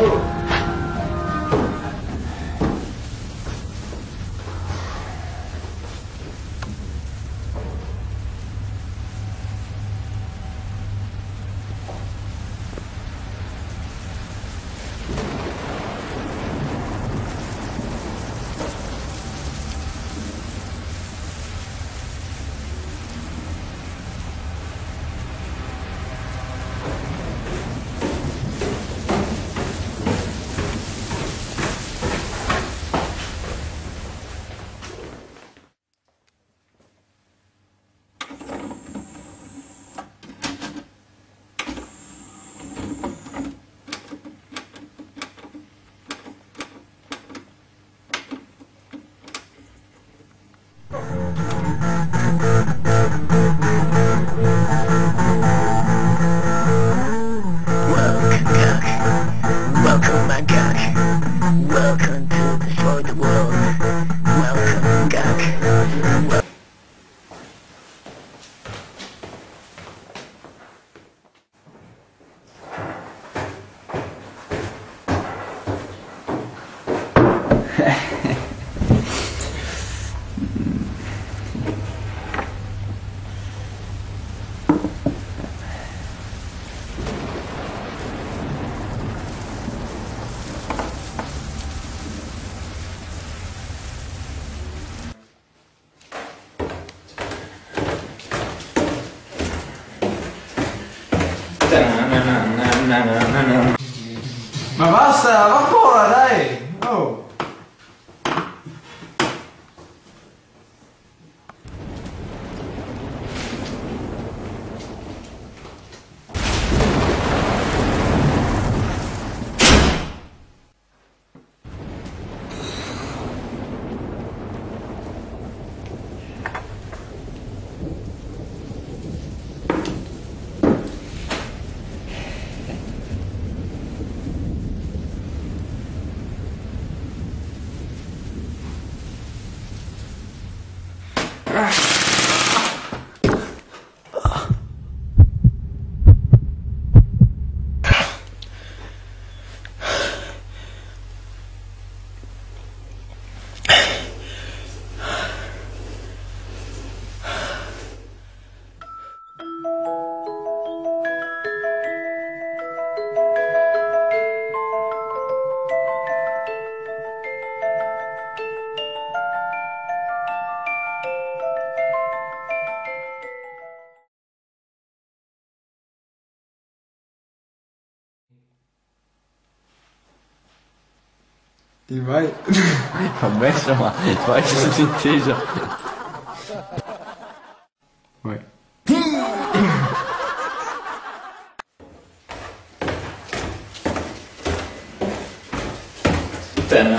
そう。Welcome to Destroy the World. Welcome back. Yeah. Maar basta, ma ancora dai! E vai. Começa lá, vai se inteja. Vai. Tadã.